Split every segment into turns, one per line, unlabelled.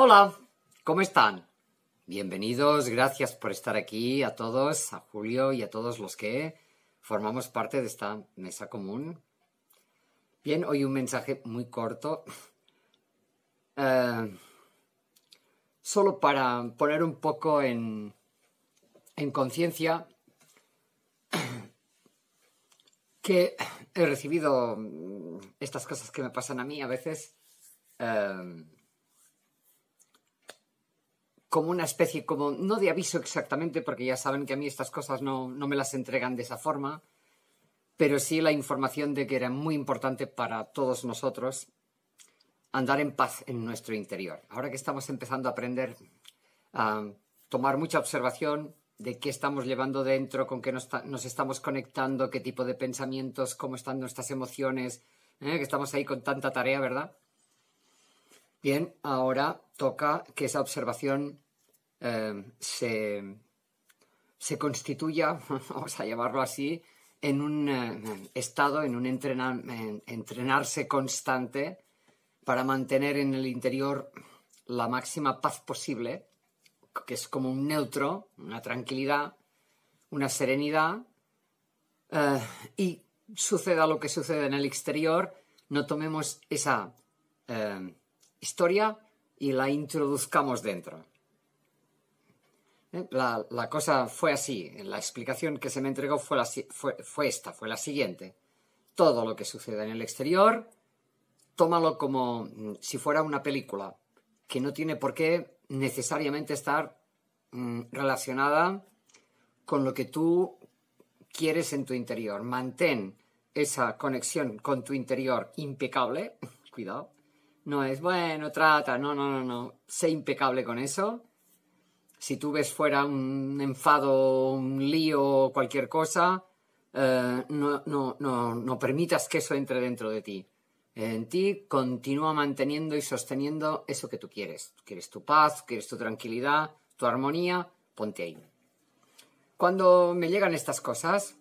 Hola, ¿cómo están? Bienvenidos, gracias por estar aquí a todos, a Julio y a todos los que formamos parte de esta mesa común. Bien, hoy un mensaje muy corto, eh, solo para poner un poco en, en conciencia que he recibido estas cosas que me pasan a mí a veces. Eh, como una especie, como no de aviso exactamente, porque ya saben que a mí estas cosas no, no me las entregan de esa forma, pero sí la información de que era muy importante para todos nosotros andar en paz en nuestro interior. Ahora que estamos empezando a aprender a tomar mucha observación de qué estamos llevando dentro, con qué nos, nos estamos conectando, qué tipo de pensamientos, cómo están nuestras emociones, ¿eh? que estamos ahí con tanta tarea, ¿verdad? Bien, ahora toca que esa observación eh, se, constituya, vamos a llamarlo así, en un eh, estado, en un entrenarse constante para mantener en el interior la máxima paz posible, que es como un neutro, una tranquilidad, una serenidad, eh, y suceda lo que suceda en el exterior, no tomemos esa historia y la introduzcamos dentro. ¿Eh? La, cosa fue así. La explicación que se me entregó fue, fue, esta, fue la siguiente. Todo lo que suceda en el exterior, tómalo como mm, si fuera una película, que no tiene por qué necesariamente estar mm, relacionada con lo que tú quieres en tu interior. Mantén esa conexión con tu interior impecable, cuidado, no es, bueno, trata, no, no, no, no. Sé impecable con eso. Si tú ves fuera un enfado, un lío, cualquier cosa, eh, no, no, no, no permitas que eso entre dentro de ti. En ti continúa manteniendo y sosteniendo eso que tú quieres. Quieres tu paz, quieres tu tranquilidad, tu armonía, ponte ahí. Cuando me llegan estas cosas,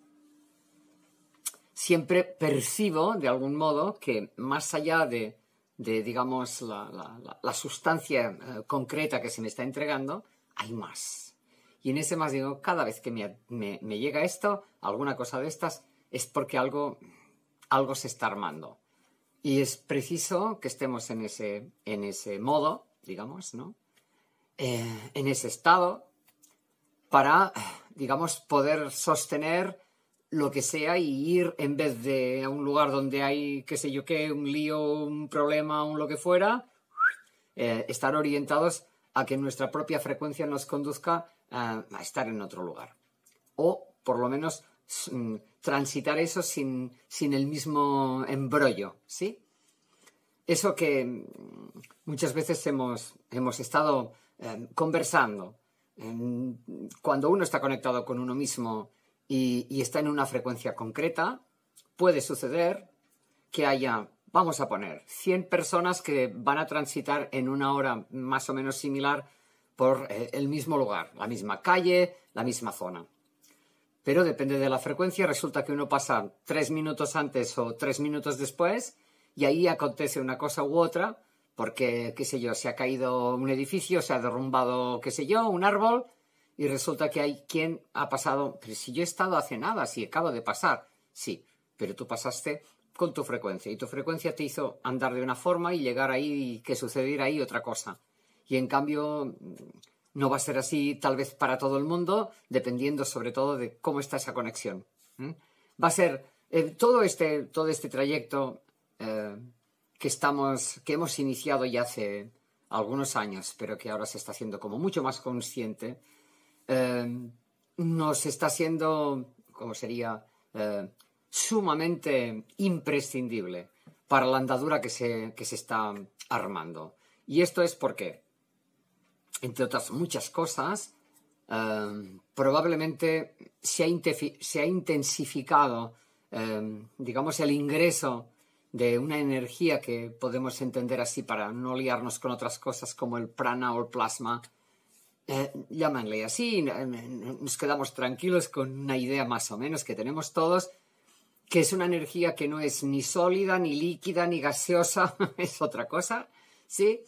siempre percibo de algún modo que más allá de de, digamos, la, sustancia eh, concreta que se me está entregando, hay más. Y en ese más digo, cada vez que me, llega esto, alguna cosa de estas, es porque algo, algo se está armando. Y es preciso que estemos en ese, en ese modo, digamos, ¿no? Eh, en ese estado, para, digamos, poder sostener lo que sea y ir en vez de a un lugar donde hay, qué sé yo qué, un lío, un problema, un lo que fuera, eh, estar orientados a que nuestra propia frecuencia nos conduzca a estar en otro lugar. O, por lo menos, mm, transitar eso sin, sin el mismo embrollo, ¿sí? Eso que mm, muchas veces hemos, hemos estado eh, conversando. cuando uno está conectado con uno mismo y, está en una frecuencia concreta, puede suceder que haya, vamos a poner, 100 personas que van a transitar en una hora más o menos similar por eh, el mismo lugar, la misma calle, la misma zona. Pero depende de la frecuencia, resulta que uno pasa tres minutos antes o tres minutos después y ahí acontece una cosa u otra, porque, qué sé yo, se ha caído un edificio, se ha derrumbado, qué sé yo, un árbol, y resulta que hay quien ha pasado, pero si yo he estado hace nada, si acabo de pasar, sí, pero tú pasaste con tu frecuencia y tu frecuencia te hizo andar de una forma y llegar ahí y que sucediera ahí otra cosa. Y en cambio no va a ser así tal vez para todo el mundo, dependiendo sobre todo de cómo está esa conexión. Va a ser eh, todo, este, todo este trayecto eh, que, estamos, que hemos iniciado ya hace algunos años, pero que ahora se está haciendo como mucho más consciente, Em, nos está siendo, como sería, eh, sumamente imprescindible para la andadura que se, que se está armando. Y esto es porque, entre otras muchas cosas, em, probablemente se ha, intensificado, em, digamos, el ingreso de una energía que podemos entender así para no liarnos con otras cosas como el prana o el plasma, eh, llámanle así, nos quedamos tranquilos con una idea más o menos que tenemos todos, que es una energía que no es ni sólida, ni líquida, ni gaseosa, es otra cosa, ¿sí?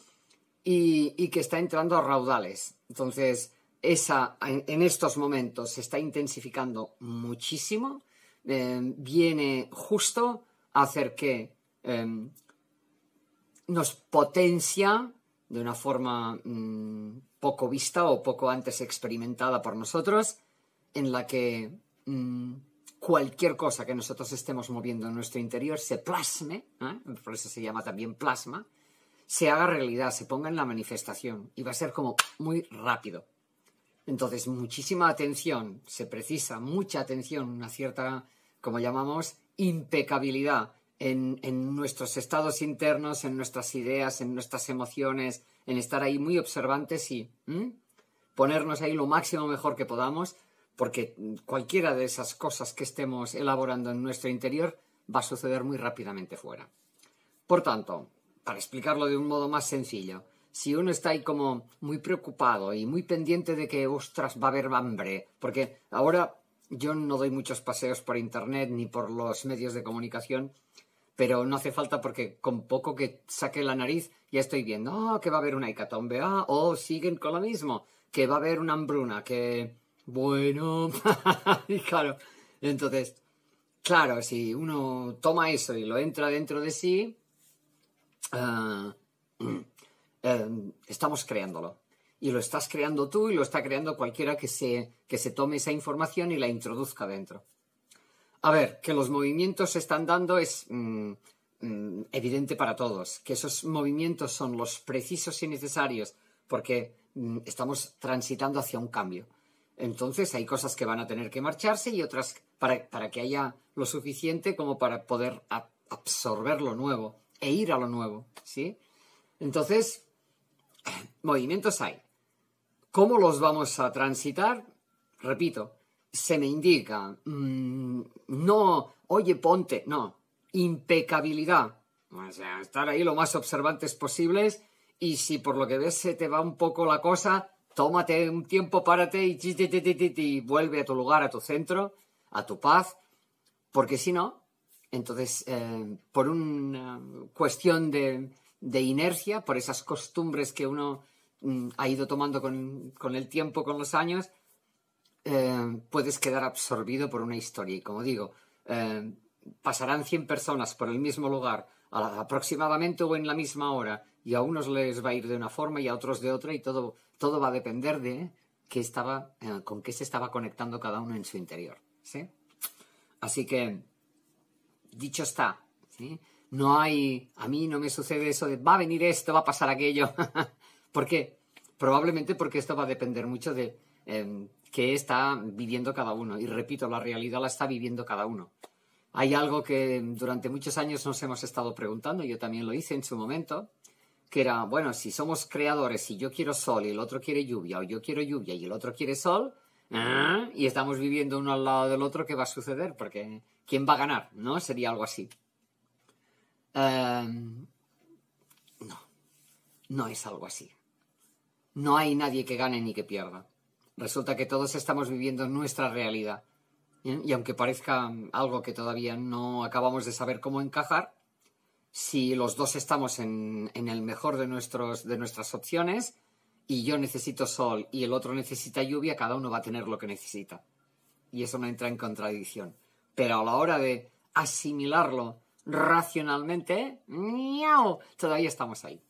y, que está entrando a raudales. Entonces, esa, en, estos momentos se está intensificando muchísimo, eh, viene justo a hacer que em, nos potencia de una forma mm, poco vista o poco antes experimentada por nosotros, en la que mm, cualquier cosa que nosotros estemos moviendo en nuestro interior se plasme, ¿eh? por eso se llama también plasma, se haga realidad, se ponga en la manifestación y va a ser como muy rápido. Entonces, muchísima atención, se precisa mucha atención, una cierta, como llamamos, impecabilidad en, nuestros estados internos, en nuestras ideas, en nuestras emociones, en estar ahí muy observantes y ponernos ahí lo máximo mejor que podamos, porque cualquiera de esas cosas que estemos elaborando en nuestro interior va a suceder muy rápidamente fuera. Por tanto, para explicarlo de un modo más sencillo, si uno está ahí como muy preocupado y muy pendiente de que, ostras, va a haber hambre, porque ahora yo no doy muchos paseos por Internet ni por los medios de comunicación, pero no hace falta porque con poco que saque la nariz ya estoy viendo, ah, que va a haber una hecatombe, ah, o siguen con lo mismo, que va a haber una hambruna, que, bueno, y claro, entonces, claro, si uno toma eso y lo entra dentro de sí, ah, eh, estamos creándolo. Y lo estás creando tú y lo está creando cualquiera que se, que se tome esa información y la introduzca dentro. A ver, que los movimientos se están dando es mm, mm, evidente para todos, que esos movimientos son los precisos y necesarios porque mm, estamos transitando hacia un cambio. Entonces hay cosas que van a tener que marcharse y otras para, para que haya lo suficiente como para poder absorber lo nuevo e ir a lo nuevo, ¿sí? Entonces, movimientos hay. ¿Cómo los vamos a transitar? Repito, se me indica, mm, no, oye, ponte, no, impecabilidad. O sea, estar ahí lo más observantes posibles y si por lo que ves se te va un poco la cosa, tómate un tiempo, párate y, y vuelve a tu lugar, a tu centro, a tu paz, porque si no, entonces, eh, por una cuestión de, inercia, por esas costumbres que uno mm, ha ido tomando con, con el tiempo, con los años, eh, puedes quedar absorbido por una historia. Y como digo, eh, pasarán 100 personas por el mismo lugar aproximadamente o en la misma hora y a unos les va a ir de una forma y a otros de otra y todo, todo va a depender de qué estaba, eh, con qué se estaba conectando cada uno en su interior. ¿sí? Así que, dicho está, no hay, a mí no me sucede eso de va a venir esto, va a pasar aquello. ¿Por qué? Probablemente porque esto va a depender mucho de em, que está viviendo cada uno. Y repito, la realidad la está viviendo cada uno. Hay algo que durante muchos años nos hemos estado preguntando, yo también lo hice en su momento, que era, bueno, si somos creadores y yo quiero sol y el otro quiere lluvia, o yo quiero lluvia y el otro quiere sol, ¿eh? y estamos viviendo uno al lado del otro, ¿qué va a suceder? Porque ¿quién va a ganar? ¿No? Sería algo así. Em, no, no es algo así. No hay nadie que gane ni que pierda. Resulta que todos estamos viviendo nuestra realidad. Y aunque parezca algo que todavía no acabamos de saber cómo encajar, si los dos estamos en, el mejor de, nuestros, de nuestras opciones y yo necesito sol y el otro necesita lluvia, cada uno va a tener lo que necesita. Y eso no entra en contradicción. Pero a la hora de asimilarlo racionalmente, todavía estamos ahí.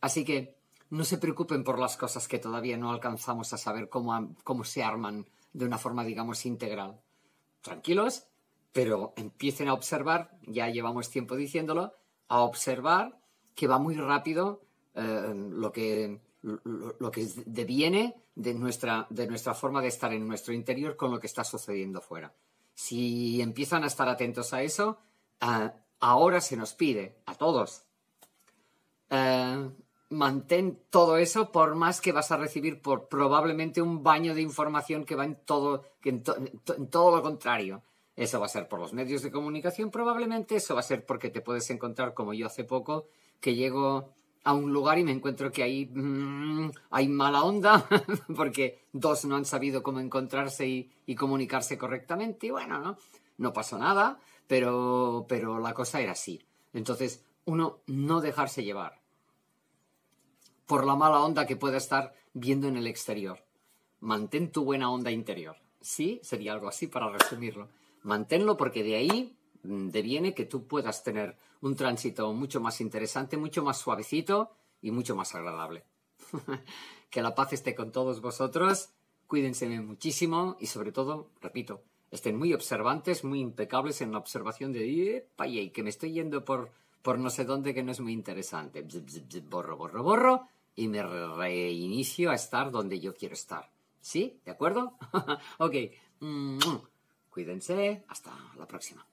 Así que no se preocupen por las cosas que todavía no alcanzamos a saber cómo, cómo se arman de una forma, digamos, integral. Tranquilos, pero empiecen a observar, ya llevamos tiempo diciéndolo, a observar que va muy rápido eh, lo, que, lo, que deviene de nuestra, de nuestra forma de estar en nuestro interior con lo que está sucediendo fuera. Si empiezan a estar atentos a eso, eh, ahora se nos pide a todos eh, mantén todo eso por más que vas a recibir por probablemente un baño de información que va en todo, en, todo lo contrario. Eso va a ser por los medios de comunicación, probablemente eso va a ser porque te puedes encontrar como yo hace poco, que llego a un lugar y me encuentro que ahí mm, hay mala onda, porque dos no han sabido cómo encontrarse y, y, comunicarse correctamente, y bueno, ¿no? No pasó nada, pero, pero la cosa era así. Entonces, uno no dejarse llevar por la mala onda que pueda estar viendo en el exterior. Mantén tu buena onda interior. Sí, sería algo así para resumirlo. Manténlo porque de ahí mm, deviene que tú puedas tener un tránsito mucho más interesante, mucho más suavecito y mucho más agradable. que la paz esté con todos vosotros, cuídense muchísimo y sobre todo, repito, estén muy observantes, muy impecables en la observación de y que me estoy yendo por, por no sé dónde que no es muy interesante. borro, borro, borro y me reinicio a estar donde yo quiero estar. ¿Sí? ¿De acuerdo? ok. Cuídense. Hasta la próxima.